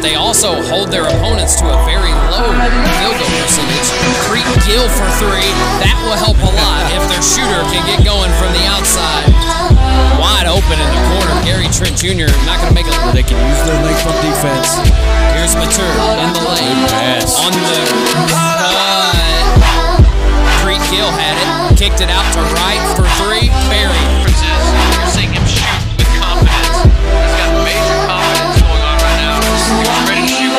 they also hold their opponents to a very low field goal percentage. Preet Gill for three. That will help a lot if their shooter can get going from the outside. Wide open in the corner. Gary Trent Jr. not going to make it. They can use their length on defense. Here's Matur in the lane. pass. On the cut. Preet Gill had it. Kicked it out to right for three. Barry. difference you're seeing him shoot with confidence. He's got confidence ready to.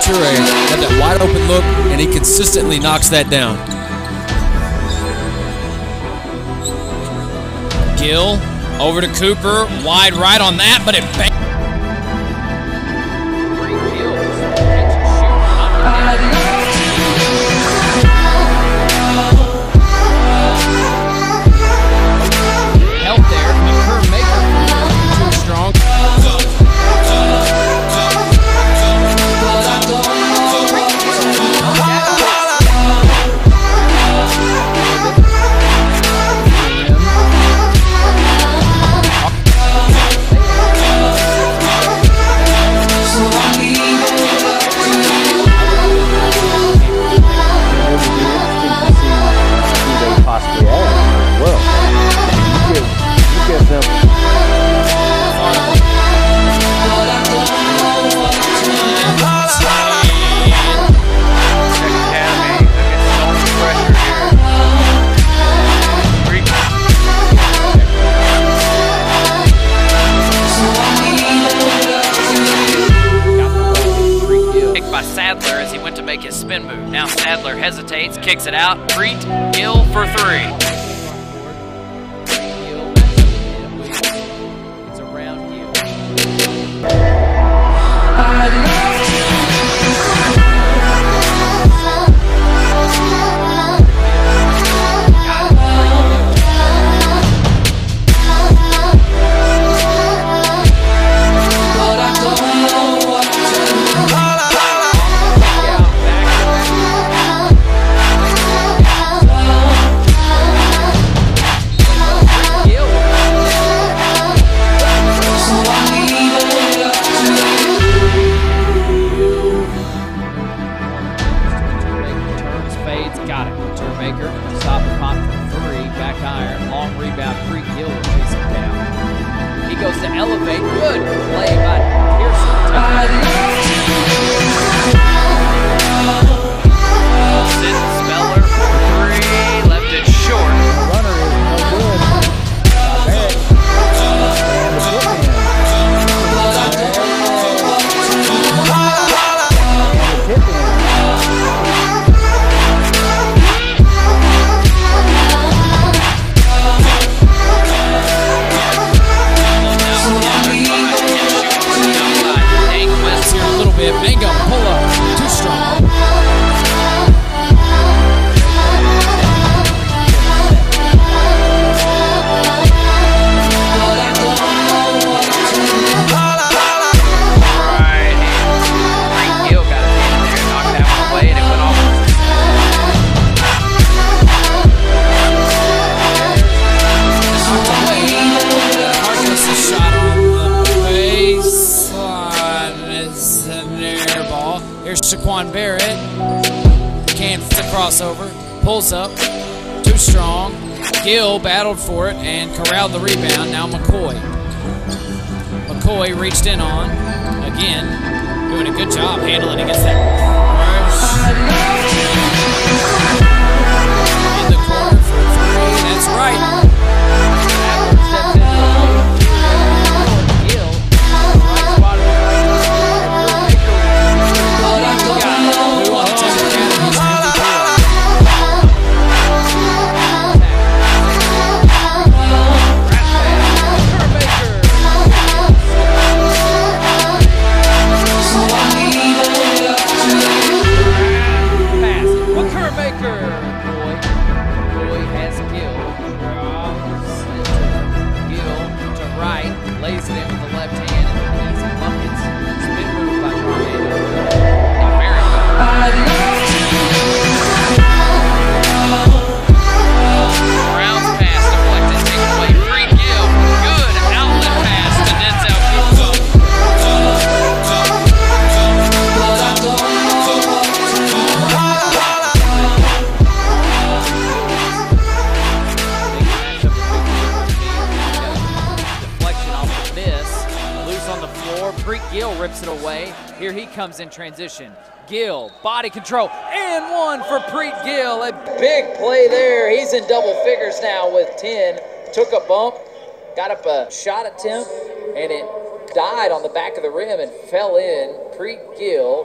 Ture got that wide open look, and he consistently knocks that down. Gill over to Cooper. Wide right on that, but it bang. Hesitates, kicks it out. Preet Gill for three. Turmaker, stop and pop for three, back iron, long rebound, Free will chase him down. He goes to elevate, good play by Fit the crossover. Pulls up. Too strong. Gill battled for it and corralled the rebound. Now McCoy. McCoy reached in on. Again, doing a good job handling against that Booker Maker! Boy, boy has Gill. Draws to right, lays it in with the left hand. It away. Here he comes in transition. Gill, body control, and one for Preet Gill. A big play there. He's in double figures now with 10. Took a bump, got up a shot attempt, and it died on the back of the rim and fell in. Preet Gill,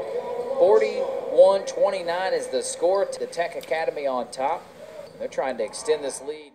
41 29 is the score to the Tech Academy on top. They're trying to extend this lead.